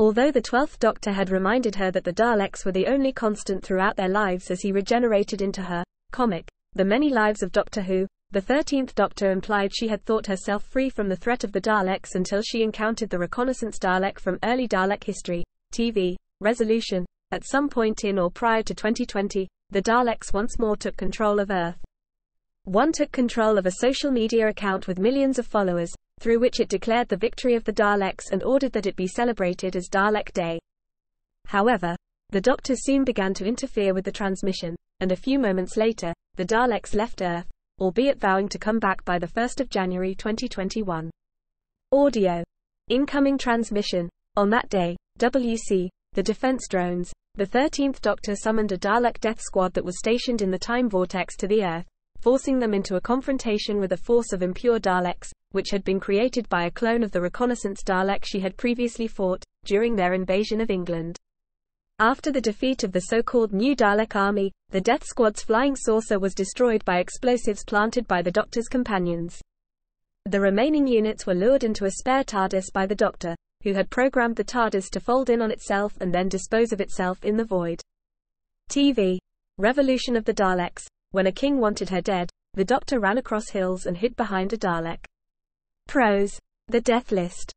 Although the Twelfth Doctor had reminded her that the Daleks were the only constant throughout their lives as he regenerated into her comic, The Many Lives of Doctor Who, the Thirteenth Doctor implied she had thought herself free from the threat of the Daleks until she encountered the reconnaissance Dalek from early Dalek history, TV, resolution. At some point in or prior to 2020, the Daleks once more took control of Earth. One took control of a social media account with millions of followers, through which it declared the victory of the Daleks and ordered that it be celebrated as Dalek Day. However, the Doctors soon began to interfere with the transmission, and a few moments later, the Daleks left Earth, albeit vowing to come back by the 1st of January 2021. Audio. Incoming transmission. On that day, WC, the defense drones, the 13th Doctor summoned a Dalek death squad that was stationed in the time vortex to the Earth, forcing them into a confrontation with a force of impure Daleks, which had been created by a clone of the reconnaissance Dalek she had previously fought, during their invasion of England. After the defeat of the so-called New Dalek Army, the Death Squad's flying saucer was destroyed by explosives planted by the Doctor's companions. The remaining units were lured into a spare TARDIS by the Doctor, who had programmed the TARDIS to fold in on itself and then dispose of itself in the void. TV. Revolution of the Daleks. When a king wanted her dead, the Doctor ran across hills and hid behind a Dalek. Prose. The Death List.